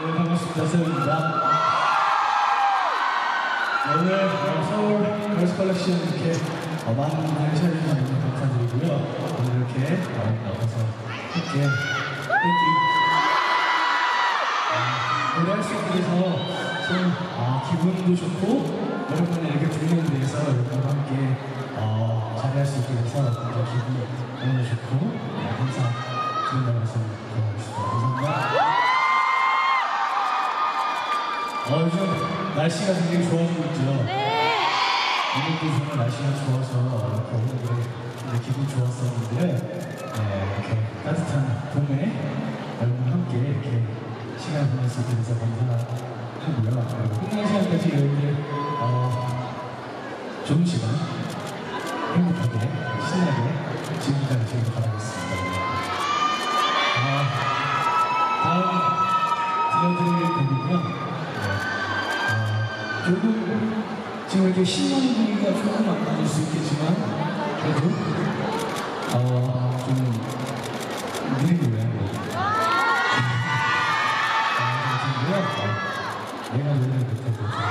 네, 반갑습니다. 세븐입니다. 네, 오늘 어, 서울 걸스 컬렉션 이렇게 어, 많은 분들이 찾아주셔서 감사드리고요. 오늘 이렇게 어, 나와서 함께 thank you. 노래할 수 있게 돼서 좀 아, 기분도 좋고 여러분을 이렇게 부르는 데에서 여러분과 함께 어, 잘할 수 있게 돼서 기분이 너무 좋고 어, 항상 좋은 날에서. 감사합니다. 어, 요즘 날씨가 굉장히 좋아지고 있죠. 오늘도 정말 날씨가 좋아서 이렇게 기분 좋았었는데 네, 이렇게 따뜻한 봄에 여러분과 함께 이렇게 시간 보낼 수 있게 돼서 감사하고요. 그리고 끝난 시간까지 여러분들 어, 좋은 시간 행복하게 신나게 지금까지 지금 바라겠습니다. 아, 다음 들려드릴 곡은요. 결국 지금 이렇게 신년이니까 조금 안 맞을 수 있겠지만 그래도 어좀 느리고요. 아, 어, 내가 노래를 못해서